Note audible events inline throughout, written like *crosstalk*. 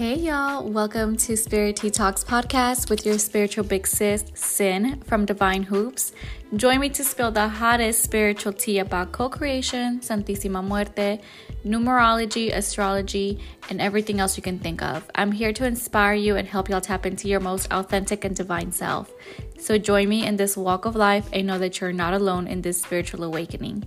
Hey y'all, welcome to Spirit Tea Talks podcast with your spiritual big sis, Sin from Divyne Hoops. Join me to spill the hottest spiritual tea about co creation, Santísima Muerte, numerology, astrology, and everything else you can think of. I'm here to inspire you and help y'all tap into your most authentic and divine self. So join me in this walk of life and know that you're not alone in this spiritual awakening.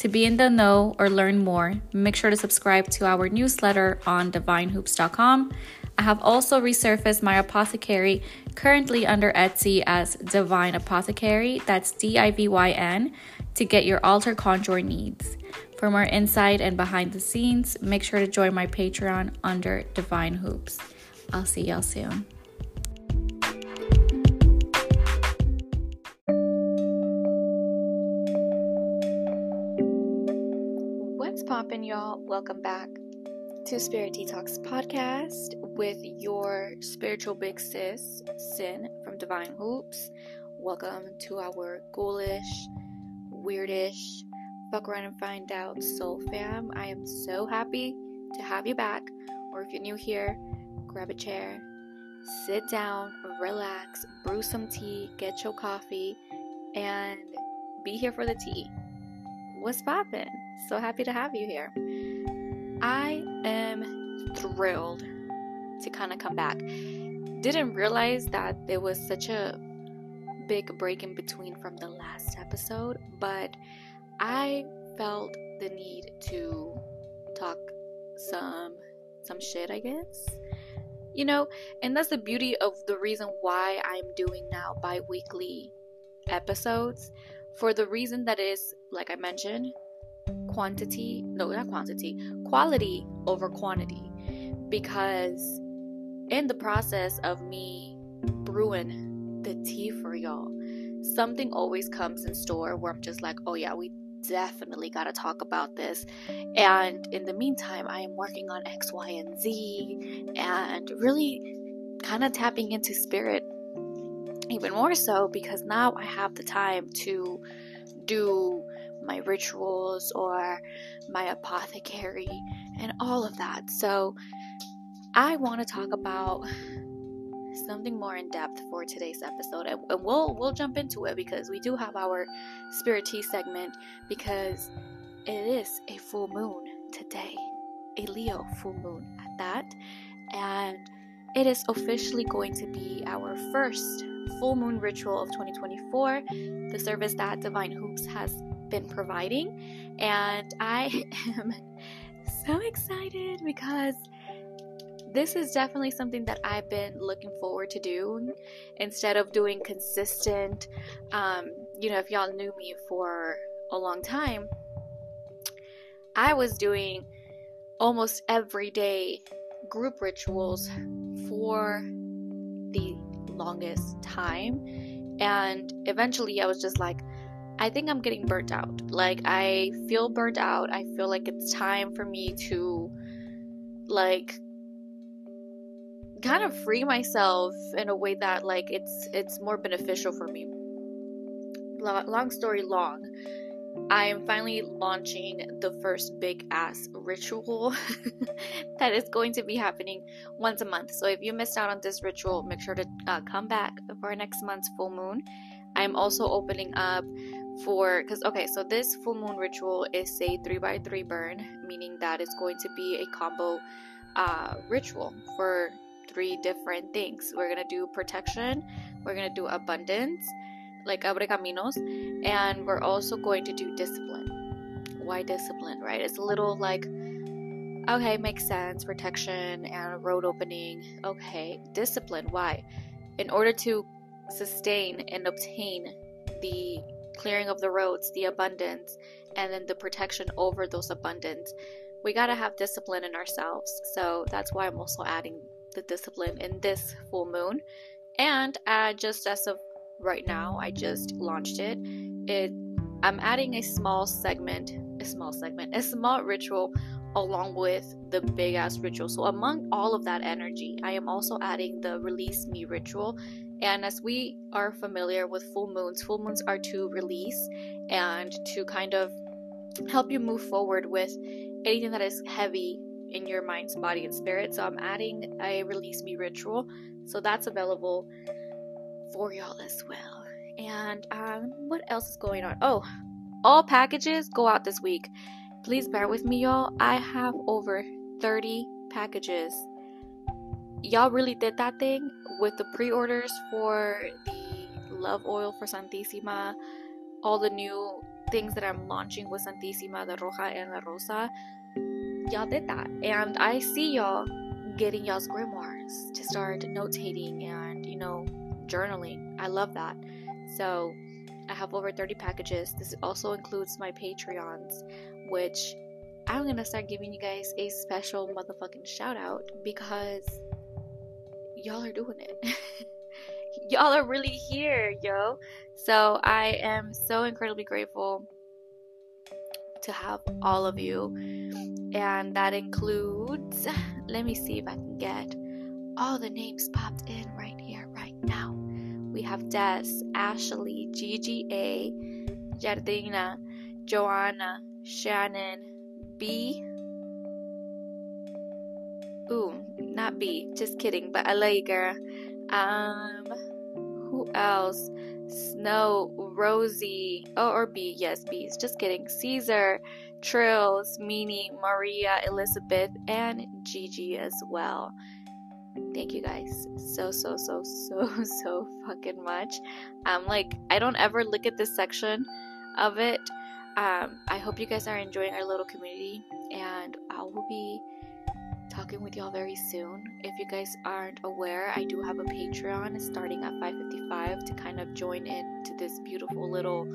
To be in the know or learn more, make sure to subscribe to our newsletter on divynehoops.com. I have also resurfaced my apothecary currently under Etsy as Divyne Apothecary, that's D I V Y N, to get your altar conjure needs. For more insight and behind the scenes, make sure to join my Patreon under Divyne Hoops. I'll see y'all soon. Poppin', y'all? Welcome back to Spirit Detox podcast with your spiritual big sis, Sin from Divyne Hoops. Welcome to our ghoulish, weirdish, fuck around and find out soul fam. I am so happy to have you back. Or if you're new here, grab a chair, sit down, relax, brew some tea, get your coffee, and be here for the tea. What's poppin'? So happy to have you here. I am thrilled to kind of come back. Didn't realize that there was such a big break in between from the last episode, but I felt the need to talk some some shit, I guess. You know, and that's the beauty of the reason why I'm doing now bi-weekly episodes for the reason that is like I mentioned, quantity no not quantity quality over quantity. Because in the process of me brewing the tea for y'all something always comes in store where i'm just like oh yeah we definitely got to talk about this. And in the meantime i am working on x y and z and really kind of tapping into spirit even more so because now i have the time to do my rituals or my apothecary and all of that. So, I want to talk about something more in depth for today's episode and we'll we'll jump into it because we do have our spirit tea segment because it is a full moon today a leo full moon at that and it is officially going to be our first full moon ritual of 2024 the service that Divyne Hoops has been providing. And I *laughs* am so excited because this is definitely something that I've been looking forward to doing instead of doing consistent. Um, you know, if y'all knew me for a long time, I was doing almost everyday group rituals for the longest time. And eventually I was just like, I think I'm getting burnt out. Like I feel burnt out. I feel like it's time for me to like kind of free myself in a way that like it's it's more beneficial for me. Long story long, I am finally launching the first big ass ritual *laughs* that is going to be happening once a month. So if you missed out on this ritual, make sure to uh, come back for next month's full moon. I'm also opening up for because okay so this full moon ritual is a 3 by 3 burn meaning that it's going to be a combo uh, ritual for three different things. We're gonna do protection we're gonna do abundance like abre caminos and we're also going to do discipline. Why discipline right? It's a little like okay makes sense protection and road opening. Okay discipline why? In order to sustain and obtain the clearing of the roads, the abundance, and then the protection over those abundance. We got to have discipline in ourselves. So that's why I'm also adding the discipline in this full moon. And uh, just as of right now, I just launched it. It I'm adding a small segment, a small segment, a small ritual along with the big ass ritual. So, among all of that energy, I am also adding the release me ritual. And as we are familiar with full moons, full moons are to release and to kind of help you move forward with anything that is heavy in your mind's body and spirit. So I'm adding a release me ritual. So that's available for y'all as well. And um, what else is going on? Oh, all packages go out this week. Please bear with me, y'all. I have over 30 packages. Y'all really did that thing with the pre orders for the love oil for Santissima, all the new things that I'm launching with Santissima, the Roja and La Rosa. Y'all did that. And I see y'all getting y'all's grimoires to start notating and, you know, journaling. I love that. So I have over 30 packages. This also includes my Patreons, which I'm gonna start giving you guys a special motherfucking shout out because y'all are doing it. *laughs* y'all are really here, yo. So I am so incredibly grateful to have all of you. And that includes, let me see if I can get all the names popped in right here, right now. We have Des, Ashley, GGA, Jardina, Joanna, Shannon, B. Ooh, not B, just kidding, but I love you, girl. Um, who else? Snow, Rosie, oh, or B, yes, B's, just kidding. Caesar, Trills, Meanie, Maria, Elizabeth, and Gigi as well. Thank you guys so, so, so, so, *laughs* so fucking much. Um, like, I don't ever look at this section of it. Um, I hope you guys are enjoying our little community, and I will be talking with y'all very soon. If you guys aren't aware, I do have a Patreon starting at 555 to kind of join in to this beautiful little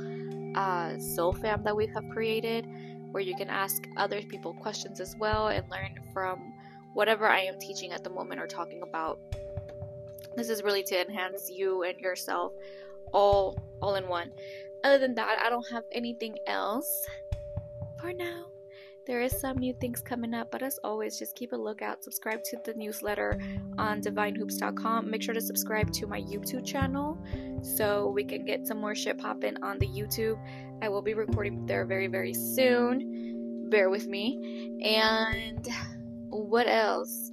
uh, soul fam that we have created, where you can ask other people questions as well and learn from whatever I am teaching at the moment or talking about. This is really to enhance you and yourself all all in one. Other than that, I don't have anything else for now. There is some new things coming up, but as always, just keep a lookout. Subscribe to the newsletter on divynehoops.com. Make sure to subscribe to my YouTube channel so we can get some more shit popping on the YouTube. I will be recording there very, very soon. Bear with me. And what else?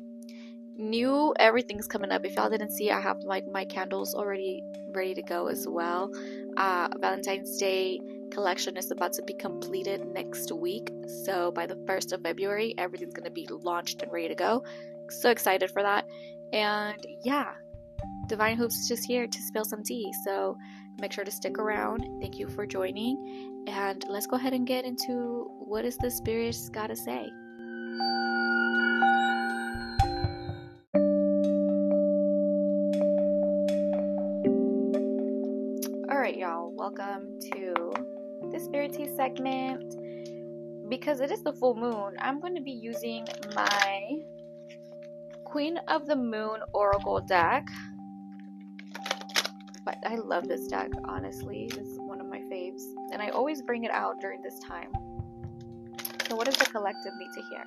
New everything's coming up. If y'all didn't see, I have like my candles already ready to go as well. Uh, Valentine's Day collection is about to be completed next week. So by the 1st of February, everything's going to be launched and ready to go. So excited for that. And yeah, Divyne Hoops is just here to spill some tea. So make sure to stick around. Thank you for joining. And let's go ahead and get into what is the spirits got to say. All right, y'all. Welcome to Tea segment. Because it is the full moon, I'm going to be using my Queen of the Moon Oracle deck. But I love this deck, honestly. It's one of my faves. And I always bring it out during this time. So, what does the collective need to hear?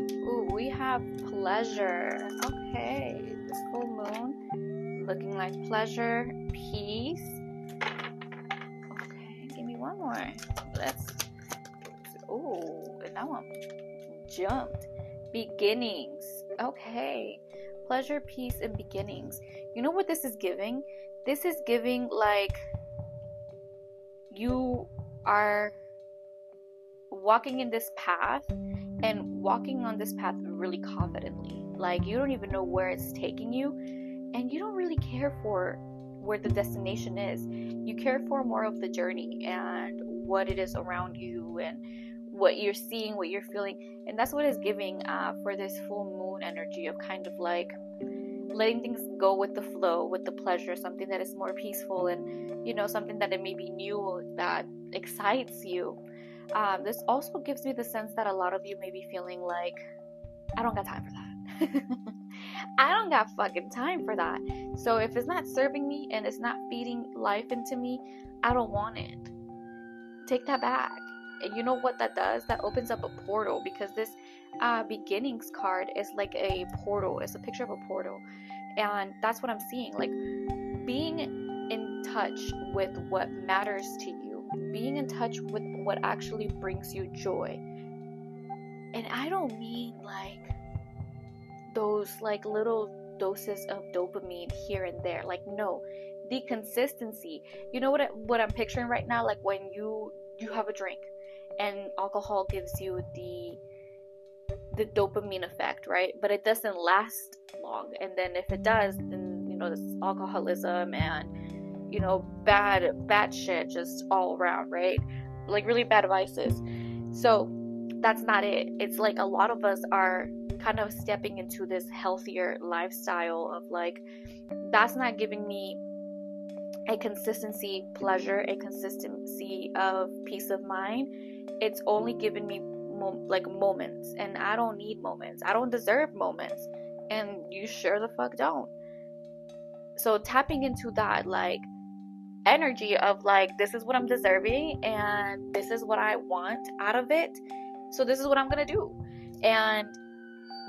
Ooh, we have pleasure. Okay, this full moon looking like pleasure, peace. Okay, give me one more. Let's. Ooh, and now I'm jumped. Beginnings. Okay, pleasure, peace, and beginnings. You know what this is giving? This is giving like you are walking in this path and walking on this path really confidently. Like you don't even know where it's taking you, and you don't really care for where the destination is. You care for more of the journey and what it is around you and what you're seeing, what you're feeling, and that's what is giving uh, for this full moon energy of kind of like letting things go with the flow, with the pleasure, something that is more peaceful and you know something that it may be new that excites you um, this also gives me the sense that a lot of you may be feeling like, I don't got time for that. *laughs* I don't got fucking time for that. So if it's not serving me and it's not feeding life into me, I don't want it. Take that back. And you know what that does? That opens up a portal because this uh, beginnings card is like a portal. It's a picture of a portal. And that's what I'm seeing. Like being in touch with what matters to you, being in touch with what actually brings you joy. And I don't mean like those like little doses of dopamine here and there. Like no, the consistency. You know what I, what I'm picturing right now like when you you have a drink and alcohol gives you the the dopamine effect, right? But it doesn't last long. And then if it does, then you know, this alcoholism and you know, bad bad shit just all around, right? Like really bad vices. So that's not it. It's like a lot of us are kind of stepping into this healthier lifestyle of like that's not giving me a consistency pleasure, a consistency of peace of mind. It's only giving me like moments, and I don't need moments. I don't deserve moments, and you sure the fuck don't. So tapping into that like energy of like this is what I'm deserving and this is what I want out of it. So this is what I'm gonna do, and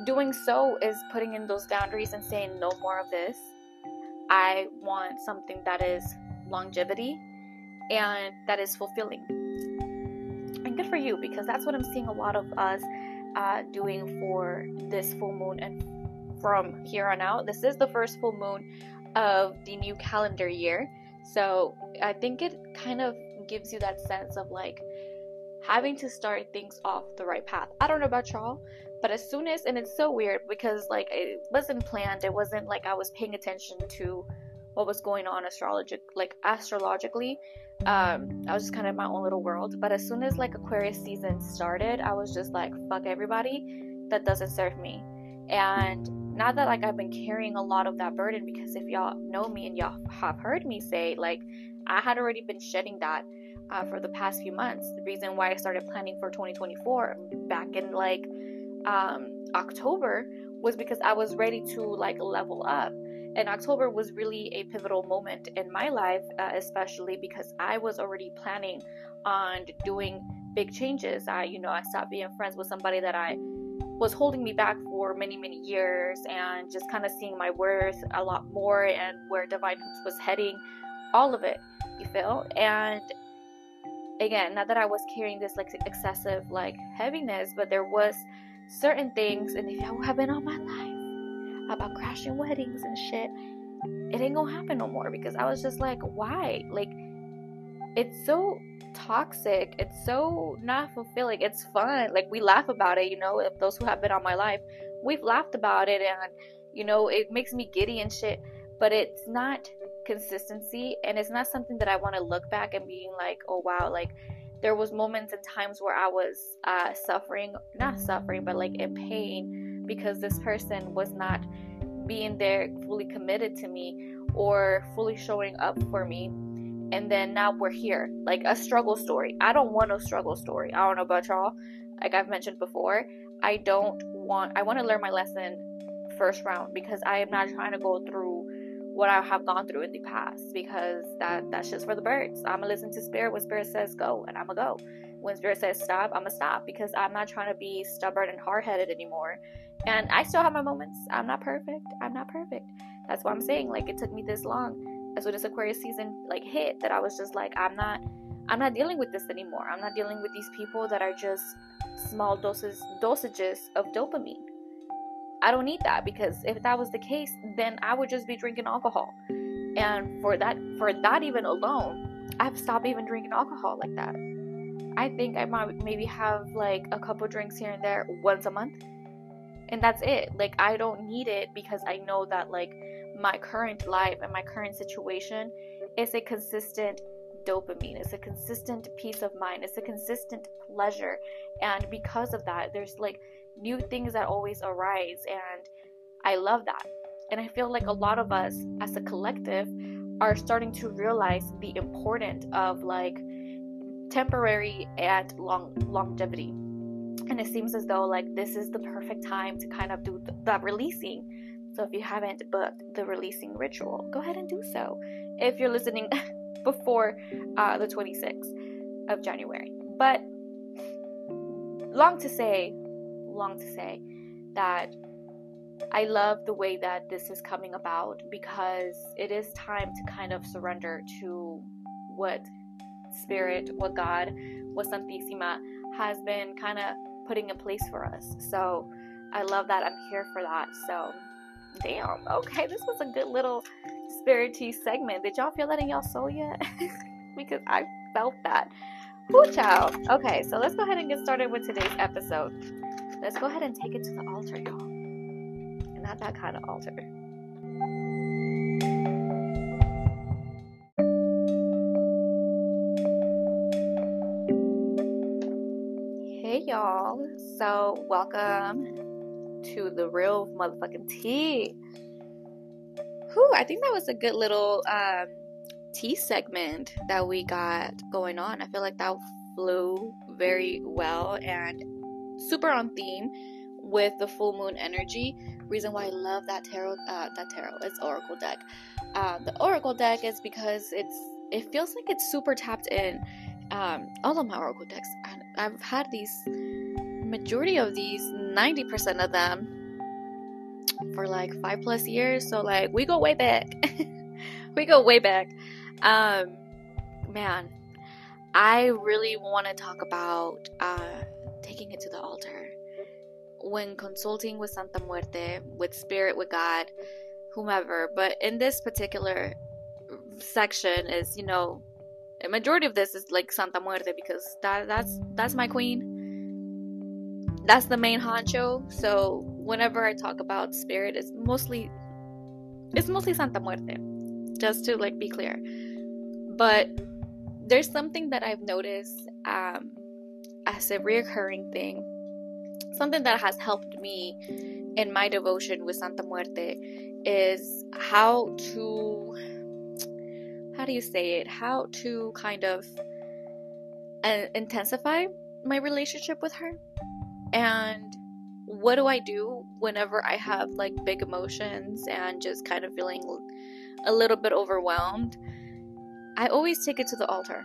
doing so is putting in those boundaries and saying no more of this. I want something that is longevity and that is fulfilling. And good for you because that's what I'm seeing a lot of us uh, doing for this full moon and from here on out. This is the first full moon of the new calendar year. So I think it kind of gives you that sense of like having to start things off the right path. I don't know about y'all, but as soon as, and it's so weird because like it wasn't planned, it wasn't like I was paying attention to what was going on astrologic like astrologically. Um i was just kind of my own little world. But as soon as like aquarius season started i was just like fuck everybody that doesn't serve me. And not that like i've been carrying a lot of that burden because if y'all know me and y'all have heard me say like i had already been shedding that uh, for the past few months the reason why i started planning for 2024 back in like um october was because i was ready to like level up and October was really a pivotal moment in my life, uh, especially because I was already planning on doing big changes. I, you know, I stopped being friends with somebody that I was holding me back for many, many years, and just kind of seeing my worth a lot more and where Divyne Hoops was heading, all of it, you feel? And again, not that I was carrying this like excessive like heaviness, but there was certain things, and you have been on my life about crashing weddings and shit, it ain't gonna happen no more because I was just like, why? Like, it's so toxic. It's so not fulfilling. It's fun. Like, we laugh about it, you know, if those who have been on my life, we've laughed about it and, you know, it makes me giddy and shit, but it's not consistency and it's not something that I want to look back and being like, oh wow, like there was moments and times where I was uh, suffering, not suffering, but like in pain because this person was not being there fully committed to me or fully showing up for me and then now we're here. Like a struggle story. I don't want a struggle story. I don't know about y'all. Like i've mentioned before i don't want i want to learn my lesson first round because i am not trying to go through what i have gone through in the past because that that's just for the birds. I'm gonna listen to spirit when spirit says go and i'm gonna go. When spirit says stop i'm gonna stop because i'm not trying to be stubborn and hard-headed anymore. And I still have my moments. I'm not perfect. I'm not perfect. That's why I'm saying like it took me this long as soon as Aquarius season like hit that I was just like I'm not I'm not dealing with this anymore. I'm not dealing with these people that are just small doses dosages of dopamine. I don't need that because if that was the case, then I would just be drinking alcohol. And for that for that even alone, I've stopped even drinking alcohol like that. I think I might maybe have like a couple drinks here and there once a month and that's it like i don't need it because i know that like my current life and my current situation is a consistent dopamine. It's a consistent peace of mind. It's a consistent pleasure. And because of that there's like new things that always arise and i love that. And i feel like a lot of us as a collective are starting to realize the importance of like temporary and long longevity. And it seems as though like this is the perfect time to kind of do that releasing so if you haven't booked the releasing ritual go ahead and do so if you're listening *laughs* before uh, the 26th of january but long to say long to say that I love the way that this is coming about because it is time to kind of surrender to what Spirit, what God, what Santissima has been kind of putting in place for us. So I love that. I'm here for that. So, damn. Okay, this was a good little spirity segment. Did y'all feel that in y'all soul yet? *laughs* because I felt that. Whoo, child. Okay, so let's go ahead and get started with today's episode. Let's go ahead and take it to the altar, y'all. And not that kind of altar. Hey, y'all. So, welcome to the real motherfucking tea. Whew, I think that was a good little um, tea segment that we got going on. I feel like that flew very well and super on theme with the full moon energy. Reason why I love that tarot, uh, that tarot, it's oracle deck. Uh, the oracle deck is because it's it feels like it's super tapped in. Um, all of my oracle decks, I've had these majority of these, ninety percent of them, for like five plus years. So like we go way back. *laughs* we go way back. Um, man, I really want to talk about uh, taking it to the altar. When consulting with Santa Muerte, with Spirit, with God, whomever, but in this particular section is, you know, a majority of this is like Santa Muerte because that that's that's my queen. That's the main honcho. So whenever I talk about spirit, it's mostly it's mostly Santa Muerte. Just to like be clear but there's something that I've noticed um, as a reoccurring thing, something that has helped me in my devotion with Santa Muerte is how to, how do you say it? How to kind of uh, intensify my relationship with her. And what do I do whenever I have like big emotions and just kind of feeling a little bit overwhelmed? I always take it to the altar.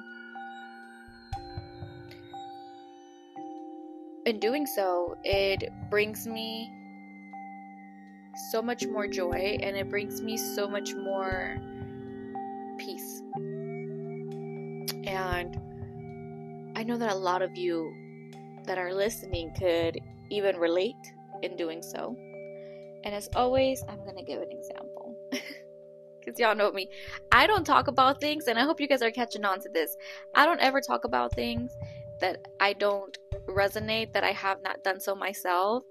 In doing so, it brings me so much more joy and it brings me so much more peace. And I know that a lot of you that are listening could even relate in doing so. And as always, I'm going to give an example. *laughs* because y'all know me. I don't talk about things, and I hope you guys are catching on to this. I don't ever talk about things that I don't resonate, that I have not done so myself.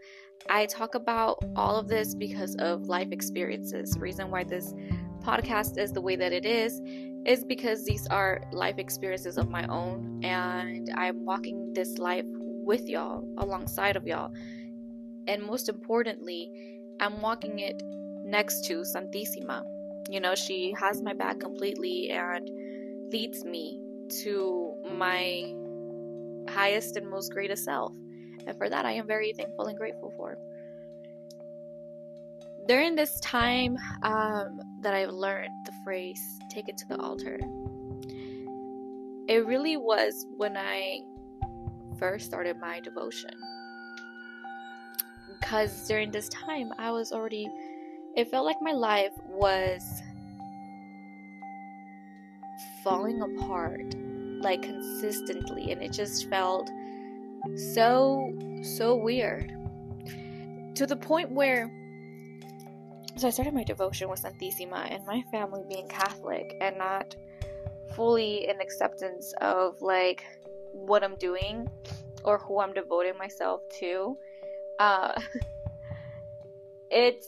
I talk about all of this because of life experiences. Reason why this podcast is the way that it is is because these are life experiences of my own, and I'm walking this life with y'all, alongside of y'all. And most importantly, I'm walking it next to Santissima you know, she has my back completely and leads me to my highest and most greatest self. And for that, I am very thankful and grateful for. During this time um, that I've learned the phrase, take it to the altar, it really was when I first started my devotion. Because during this time, I was already it felt like my life was falling apart like consistently and it just felt so so weird to the point where so I started my devotion with Santissima and my family being Catholic and not fully in acceptance of like what I'm doing or who I'm devoting myself to. Uh, *laughs* it's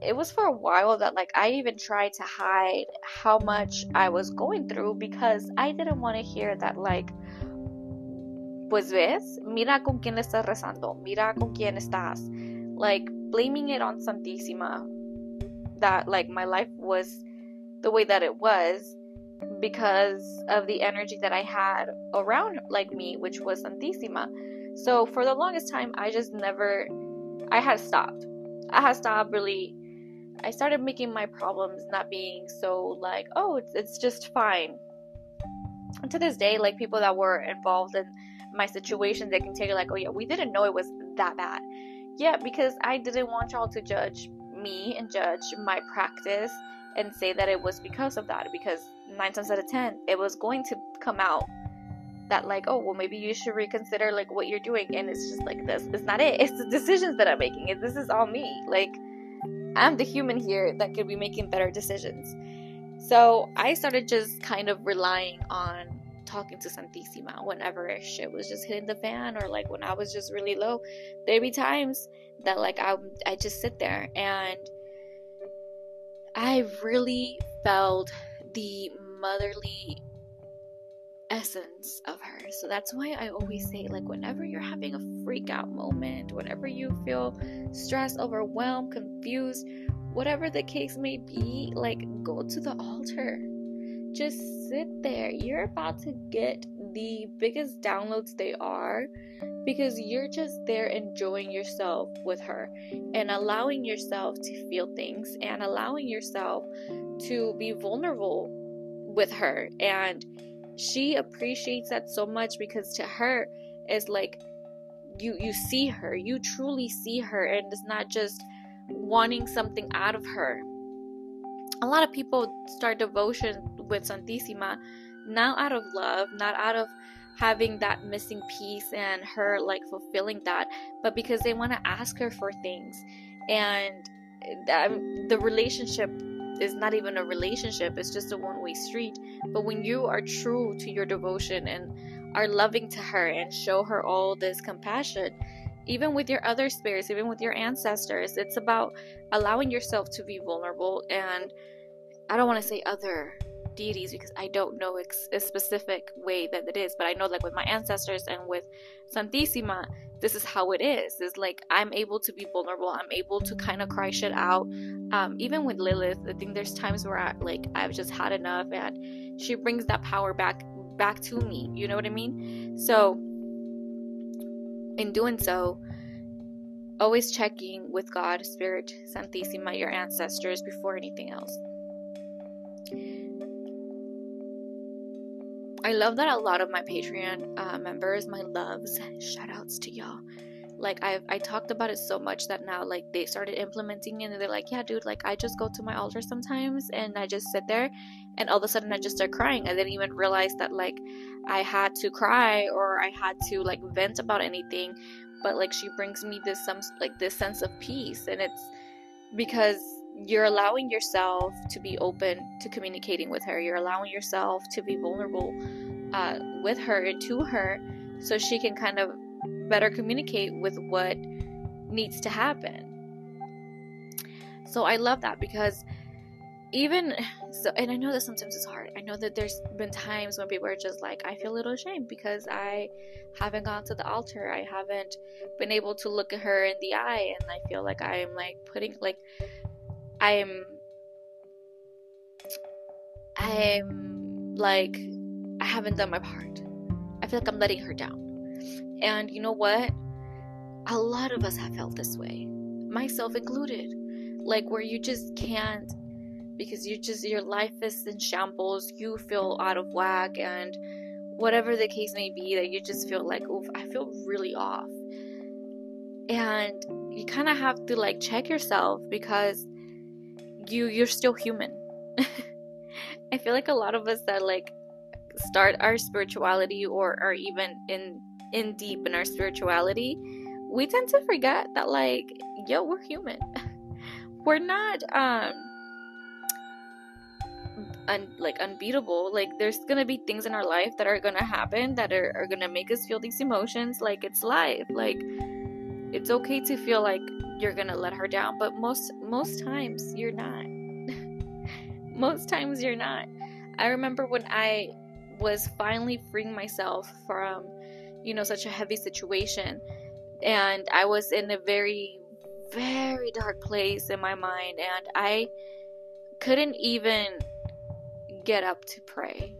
it was for a while that like I even tried to hide how much I was going through because I didn't want to hear that like pues ves, mira con quién estás rezando, mira con quién estás. Like blaming it on Santissima that like my life was the way that it was because of the energy that I had around like me, which was Santissima. So for the longest time I just never I had stopped. I had stopped really I started making my problems not being so like, oh, it's, it's just fine. And to this day, like people that were involved in my situation, they can tell you like, oh yeah, we didn't know it was that bad. yeah, because I didn't want y'all to judge me and judge my practice and say that it was because of that. Because nine times out of ten, it was going to come out that like, oh, well, maybe you should reconsider like what you're doing. And it's just like this. It's not it. *laughs* It's the decisions that I'm making. It, this is all me. Like, I'm the human here that could be making better decisions. So I started just kind of relying on talking to Santissima whenever shit was just hitting the fan or like when I was just really low. There'd be times that like I I just sit there and I really felt the motherly essence of her. So that's why I always say, like, whenever you're having a freak out moment, whenever you feel stressed, overwhelmed, confused, whatever the case may be, like, go to the altar. Just sit there. You're about to get the biggest downloads they are because you're just there enjoying yourself with her and allowing yourself to feel things and allowing yourself to be vulnerable with her. And she appreciates that so much because to her it's like you you see her. You truly see her. And it's not just wanting something out of her. A lot of people start devotion with santissima not out of love not out of having that missing piece and her like fulfilling that but because they want to ask her for things. And um, the relationship is not even a relationship it's just a one-way street. But when you are true to your devotion and are loving to her and show her all this compassion even with your other spirits even with your ancestors it's about allowing yourself to be vulnerable. And i don't want to say other deities because I don't know ex- a specific way that it is, but I know like with my ancestors and with Santissima, this is how it is. It's like I'm able to be vulnerable. I'm able to kind of cry shit out. Um, even with Lilith, I think there's times where I like I've just had enough, and she brings that power back back to me. You know what I mean? So in doing so, always checking with God, Spirit, Santissima, your ancestors before anything else. I love that a lot of my Patreon uh, members, my loves, shout outs to y'all. Like I I talked about it so much that now like they started implementing it and they're like, yeah, dude, like I just go to my altar sometimes and I just sit there and all of a sudden I just start crying. I didn't even realize that like I had to cry or I had to like vent about anything, but like she brings me this some like this sense of peace and it's because you're allowing yourself to be open to communicating with her. You're allowing yourself to be vulnerable uh, with her and to her so she can kind of better communicate with what needs to happen. So I love that because even so, and I know that sometimes it's hard. I know that there's been times when people are just like, I feel a little ashamed because I haven't gone to the altar. I haven't been able to look at her in the eye, and I feel like I'm like putting like I'm I'm like I haven't done my part. I feel like I'm letting her down. And you know what? A lot of us have felt this way, myself included. Like where you just can't because you just your life is in shambles, you feel out of whack and whatever the case may be that you just feel like, "Oof, I feel really off." And you kind of have to like check yourself because you you're still human. *laughs* I feel like a lot of us that like start our spirituality or are even in in deep in our spirituality, we tend to forget that like yo, we're human. *laughs* we're not um un- like unbeatable. Like there's gonna be things in our life that are gonna happen that are, are gonna make us feel these emotions. Like it's life. Like it's okay to feel like you're gonna let her down but most most times you're not. *laughs* Most times you're not. I remember when i was finally freeing myself from you know such a heavy situation and i was in a very very dark place in my mind and i couldn't even get up to pray.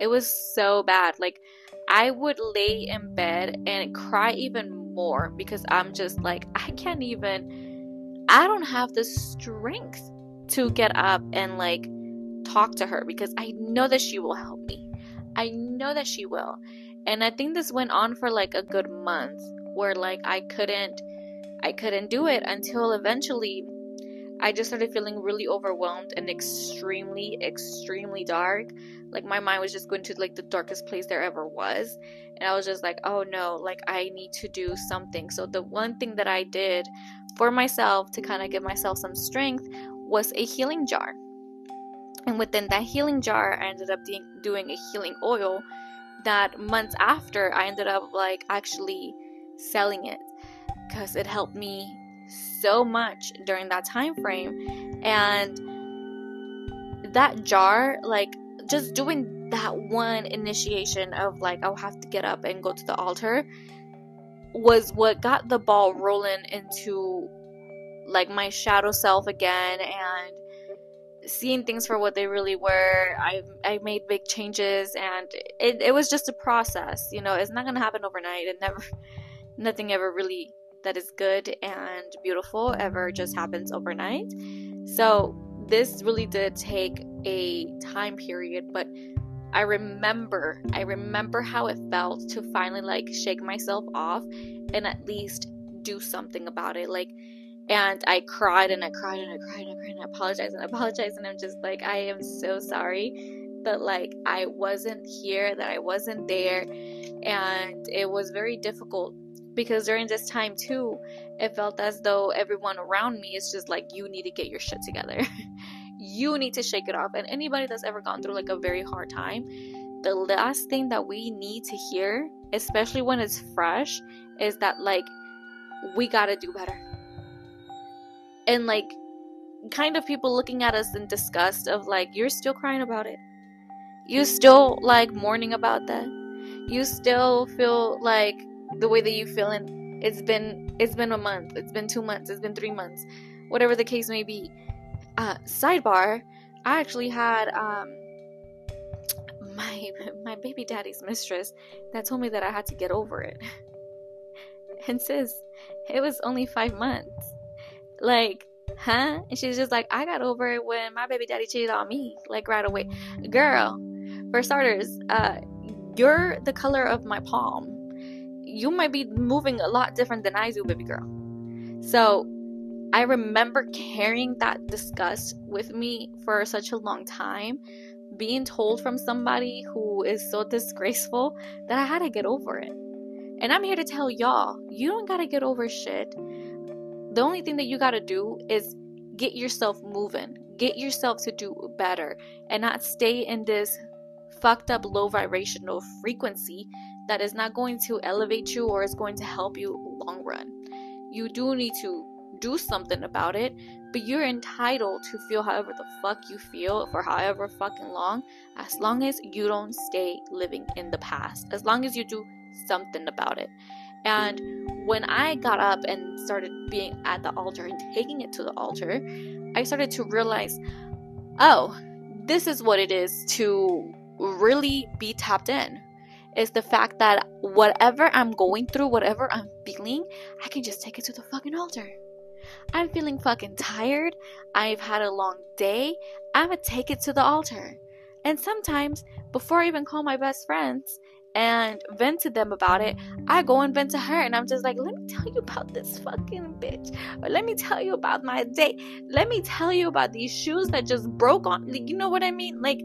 It was so bad. Like i would lay in bed and cry even more because I'm just like, I can't even, I don't have the strength to get up and like talk to her because I know that she will help me. I know that she will. And I think this went on for like a good month where like I couldn't I couldn't do it until eventually I just started feeling really overwhelmed and extremely, extremely dark. Like my mind was just going to like the darkest place there ever was. And I was just like, oh no, like I need to do something. So the one thing that I did for myself to kind of give myself some strength was a healing jar. And within that healing jar, I ended up de- doing a healing oil that months after I ended up like actually selling it because it helped me so much during that time frame and that jar like just doing that one initiation of like I'll have to get up and go to the altar was what got the ball rolling into like my shadow self again and seeing things for what they really were. I I made big changes and it, it was just a process. You know, it's not gonna happen overnight. It never *laughs* nothing ever really that is good and beautiful ever just happens overnight. So this really did take a time period, but I remember, I remember how it felt to finally like shake myself off and at least do something about it. Like, and I cried and I cried and I cried and I cried and I apologized and I apologized and I'm just like, I am so sorry that like I wasn't here, that I wasn't there, and it was very difficult because during this time too it felt as though everyone around me is just like you need to get your shit together. *laughs* You need to shake it off. And anybody that's ever gone through like a very hard time the last thing that we need to hear especially when it's fresh is that like we gotta do better. And like kind of people looking at us in disgust of like you're still crying about it. You still like mourning about that. You still feel like the way that you feel and it's been it's been a month it's been two months it's been three months whatever the case may be. Uh sidebar i actually had um my *laughs* my baby daddy's mistress that told me that i had to get over it. *laughs* And says it was only five months. Like huh? And she's just like i got over it when my baby daddy cheated on me like right away. Girl for starters uh you're the color of my palm you might be moving a lot different than I do, baby girl. So I remember carrying that disgust with me for such a long time, being told from somebody who is so disgraceful that I had to get over it. And I'm here to tell y'all, you don't gotta get over shit. The only thing that you gotta do is get yourself moving, get yourself to do better, and not stay in this fucked up low vibrational frequency that is not going to elevate you or is going to help you long run. You do need to do something about it, but you're entitled to feel however the fuck you feel for however fucking long, as long as you don't stay living in the past, as long as you do something about it. And when I got up and started being at the altar and taking it to the altar, I started to realize, oh, this is what it is to really be tapped in is the fact that whatever I'm going through, whatever I'm feeling, I can just take it to the fucking altar. I'm feeling fucking tired. I've had a long day. I'm gonna take it to the altar. And sometimes, before I even call my best friends and vent to them about it, I go and vent to her and I'm just like, let me tell you about this fucking bitch. Or let me tell you about my day. Let me tell you about these shoes that just broke on. You know what I mean? Like,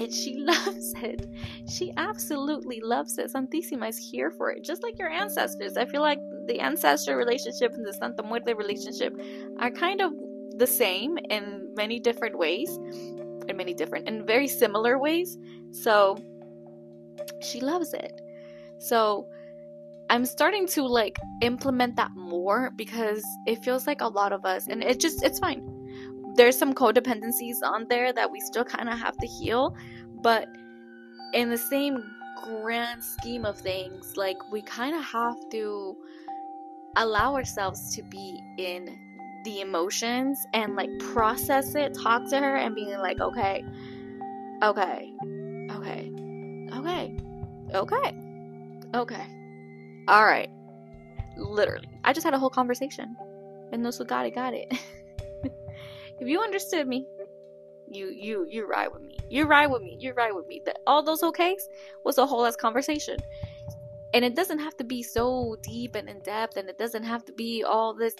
and she *laughs* loves it. She absolutely loves it. Santísima is here for it, just like your ancestors. I feel like the ancestor relationship and the Santa Muerte relationship are kind of the same in many different ways, in many different and very similar ways. So she loves it. So I'm starting to like implement that more because it feels like a lot of us, and it just, it's fine there's some codependencies on there that we still kind of have to heal but in the same grand scheme of things like we kind of have to allow ourselves to be in the emotions and like process it talk to her and being like okay okay okay okay okay okay. All right. Literally. I just had a whole conversation. And those who got it got it *laughs* If you understood me, you you you ride with me. You ride with me. You ride with me. The, all those okays was a whole ass conversation. And it doesn't have to be so deep and in depth, and it doesn't have to be all this,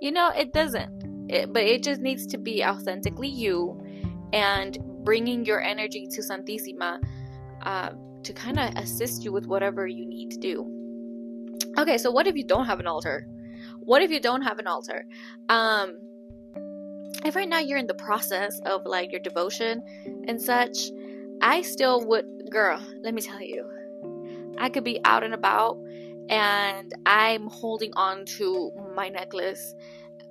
you know, it doesn't. It, but it just needs to be authentically you and bringing your energy to Santissima uh, to kind of assist you with whatever you need to do. Okay, so what if you don't have an altar? What if you don't have an altar? Um, if right now you're in the process of like your devotion and such, I still would, girl, let me tell you, I could be out and about and I'm holding on to my necklace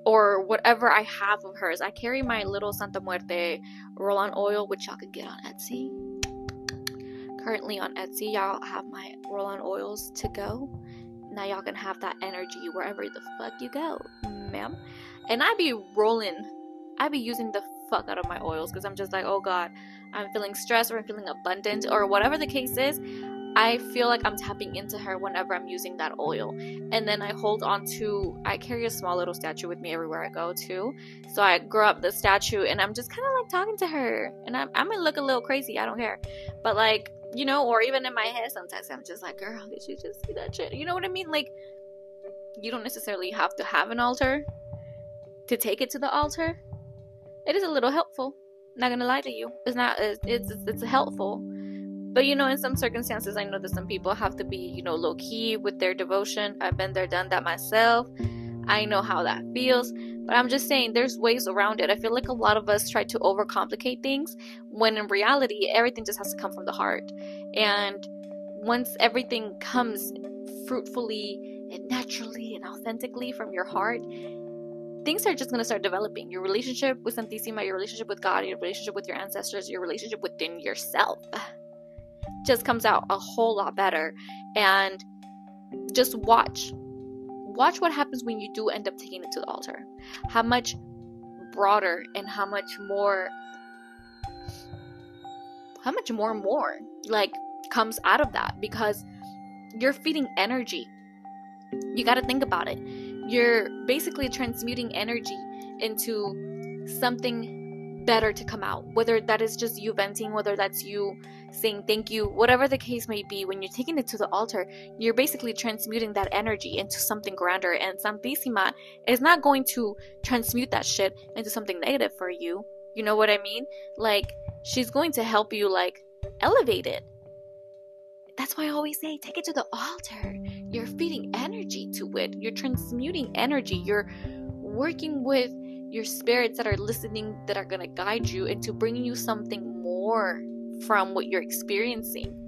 or whatever I have of hers. I carry my little Santa Muerte roll on oil, which y'all can get on Etsy. Currently on Etsy, y'all have my roll on oils to go. Now y'all can have that energy wherever the fuck you go, ma'am. And I be rolling, I be using the fuck out of my oils because I'm just like, oh god, I'm feeling stressed or I'm feeling abundant or whatever the case is. I feel like I'm tapping into her whenever I'm using that oil. And then I hold on to, I carry a small little statue with me everywhere I go too. So I grow up the statue and I'm just kind of like talking to her. And I'm, I might look a little crazy, I don't care. But like, you know, or even in my head sometimes I'm just like, girl, did you just see that shit? You know what I mean? Like, you don't necessarily have to have an altar to take it to the altar. It is a little helpful. Not gonna lie to you, it's not. It's it's, helpful but you know, in some circumstances, I know that some people have to be, you know, low key with their devotion. I've been there, done that myself. I know how that feels. But I'm just saying, there's ways around it. I feel like a lot of us try to overcomplicate things when in reality, everything just has to come from the heart. And once everything comes fruitfully and naturally and authentically from your heart, things are just going to start developing. Your relationship with Santissima, your relationship with God, your relationship with your ancestors, your relationship within yourself just comes out a whole lot better. And just watch. Watch what happens when you do end up taking it to the altar. How much broader and how much more how much more and more like comes out of that because you're feeding energy. You got to think about it. You're basically transmuting energy into something better to come out. Whether that is just you venting, whether that's you saying thank you, whatever the case may be, when you're taking it to the altar, you're basically transmuting that energy into something grander. And Santissima is not going to transmute that shit into something negative for you. You know what I mean? Like, she's going to help you, like, elevate it. That's why I always say take it to the altar. You're feeding energy to it, you're transmuting energy, you're working with your spirits that are listening that are going to guide you into bringing you something more from what you're experiencing.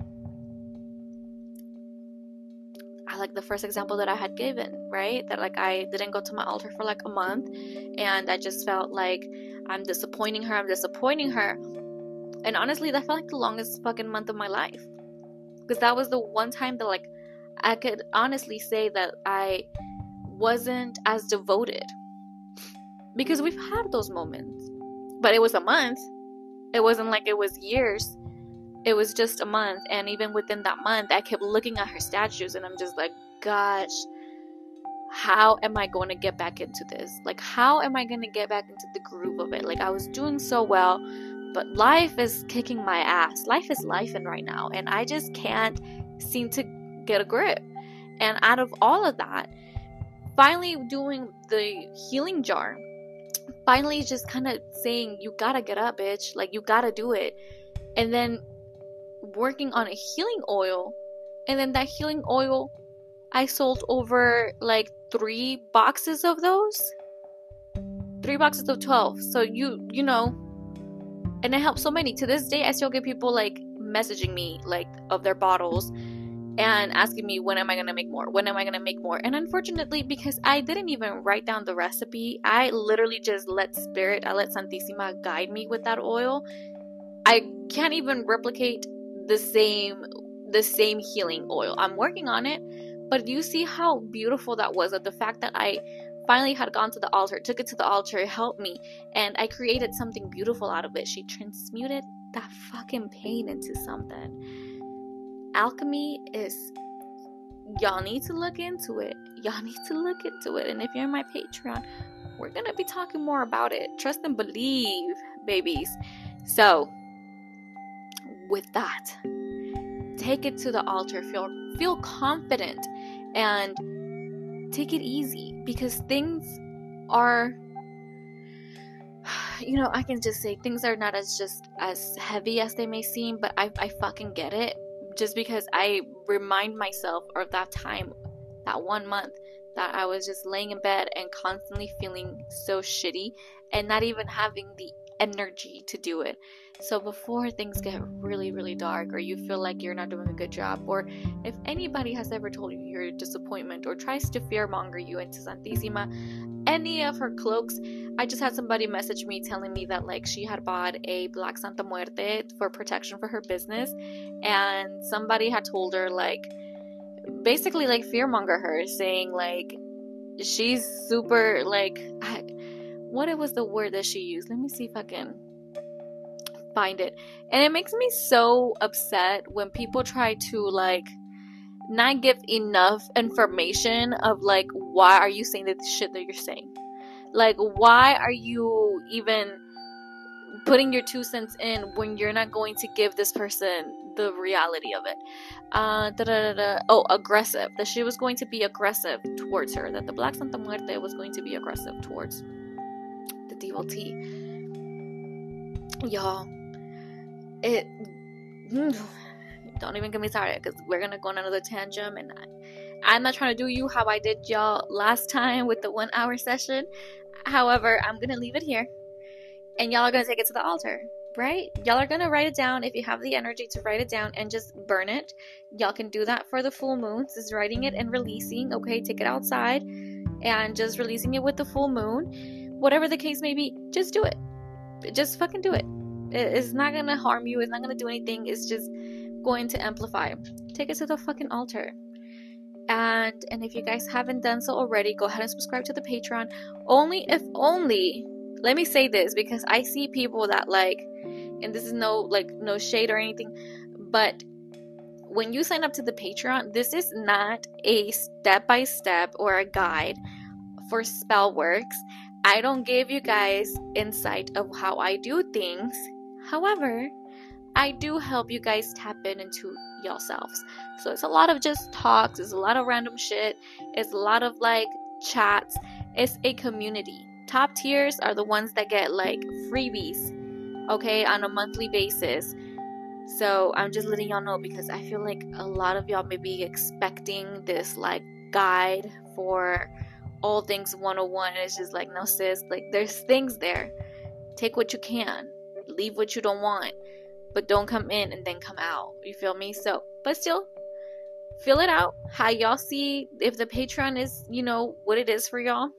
I like the first example that I had given, right? That like I didn't go to my altar for like a month and I just felt like I'm disappointing her, I'm disappointing her. And honestly, that felt like the longest fucking month of my life. Because that was the one time that like I could honestly say that I wasn't as devoted because we've had those moments. But it was a month. It wasn't like it was years. It was just a month. And even within that month, I kept looking at her statues and I'm just like, gosh, how am I going to get back into this? Like, how am I going to get back into the groove of it? Like, I was doing so well, but life is kicking my ass. Life is life in right now. And I just can't seem to get a grip. And out of all of that, finally doing the healing jar finally just kind of saying, You gotta get up, bitch. Like, you gotta do it. And then working on a healing oil. And then that healing oil, I sold over like three boxes of those. Three boxes of 12. So, you, you know, and it helped so many. To this day, I still get people like messaging me, like, of their bottles and asking me when am I gonna make more? When am I gonna make more? And unfortunately, because I didn't even write down the recipe, I literally just let spirit, I let Santissima guide me with that oil. I can't even replicate the same the same healing oil. I'm working on it, but you see how beautiful that was that the fact that I finally had gone to the altar, took it to the altar, helped me, and I created something beautiful out of it. She transmuted that fucking pain into something alchemy is y'all need to look into it. *laughs* Y'all need to look into it. And if you're in my Patreon, we're gonna be talking more about it. Trust and believe, babies. So, with that, take it to the altar. Feel feel confident and take it easy because things are *sighs* you know, I can just say things are not as just as heavy as they may seem, but I, I fucking get it. Just because I remind myself of that time, that one month, that I was just laying in bed and constantly feeling so shitty and not even having the energy to do it. So before things get really, really dark, or you feel like you're not doing a good job, or if anybody has ever told you you're disappointment or tries to fearmonger you into Santissima, any of her cloaks, I just had somebody message me telling me that like she had bought a Black Santa Muerte for protection for her business, and somebody had told her like basically like fearmonger her, saying like she's super like I, what it was the word that she used? Let me see if I can find it. And it makes me so upset when people try to like not give enough information of like why are you saying that shit that you're saying? Like why are you even putting your two cents in when you're not going to give this person the reality of it. Uh, oh, aggressive. That she was going to be aggressive towards her. That the Black Santa Muerte was going to be aggressive towards the devotee. Y'all, it. Mm, Don't even get me started because we're gonna go on another tangent and I, I'm not trying to do you how I did y'all last time with the one hour session. However, I'm gonna leave it here and y'all are gonna take it to the altar right? Y'all are gonna write it down if you have the energy to write it down and just burn it. Y'all can do that for the full moons, is writing it and releasing, okay? Take it outside and just releasing it with the full moon. Whatever the case may be, just do it. Just fucking do it. It's not gonna harm you, it's not gonna do anything, it's just going to amplify. Take it to the fucking altar. And and if you guys haven't done so already, go ahead and subscribe to the Patreon. Only if only let me say this because I see people that like and this is no like no shade or anything, but when you sign up to the Patreon, this is not a step by step or a guide for spell works. I don't give you guys insight of how I do things. However, I do help you guys tap in into yourselves. So it's a lot of just talks, it's a lot of random shit, it's a lot of like chats. It's a community. Top tiers are the ones that get like freebies okay, on a monthly basis. So I'm just letting y'all know because I feel like a lot of y'all may be expecting this like guide for all things 101. It's just like, no, sis, like there's things there. Take what you can, leave what you don't want, but don't come in and then come out. You feel me? So, but still, fill it out. How y'all see if the Patreon is, you know, what it is for y'all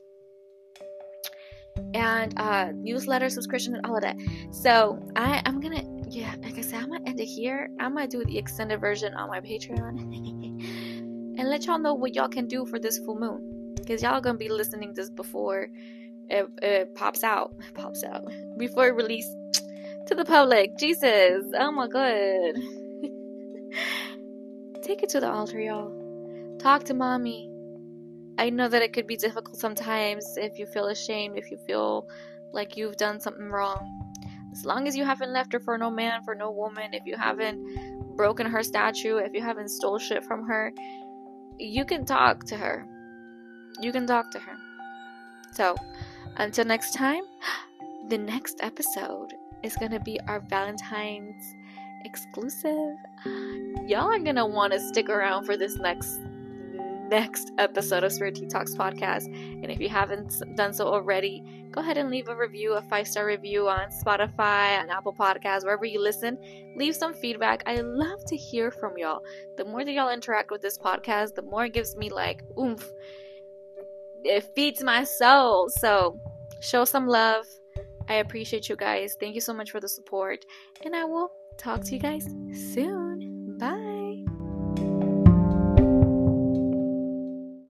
and uh, newsletter subscription and all of that. So I I'm gonna yeah, like I said, I'm gonna end it here. I'm gonna do the extended version on my Patreon *laughs* and let y'all know what y'all can do for this full moon because y'all gonna be listening this before it, it pops out, pops out before it release to the public. Jesus, oh my god. *laughs* Take it to the altar, y'all. Talk to mommy I know that it could be difficult sometimes if you feel ashamed, if you feel like you've done something wrong. As long as you haven't left her for no man, for no woman, if you haven't broken her statue, if you haven't stole shit from her, you can talk to her. You can talk to her. So, until next time, *gasps* the next episode is going to be our Valentine's exclusive. Y'all are going to want to stick around for this next next episode of Spirit Detox Podcast. And if you haven't done so already, go ahead and leave a review, a five star review on Spotify, on Apple Podcasts, wherever you listen. Leave some feedback. I love to hear from y'all. The more that y'all interact with this podcast, the more it gives me like oomph. It feeds my soul. So show some love. I appreciate you guys. Thank you so much for the support. And I will talk to you guys soon.